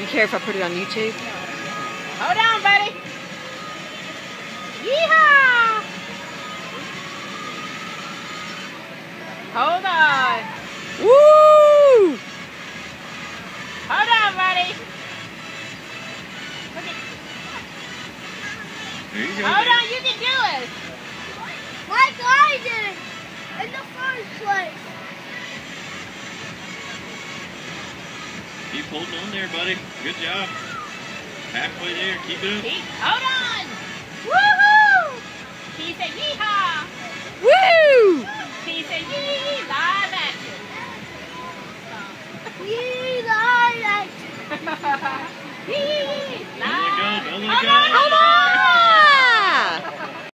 You care if I put it on YouTube? Hold on, buddy. Yeehaw! Hold on. Woo! Hold on, buddy. Look There you go. hold on, Keep holding on there, buddy. Good job. Halfway there. Keep it up. Keep, hold on. Woohoo! He said yeehaw.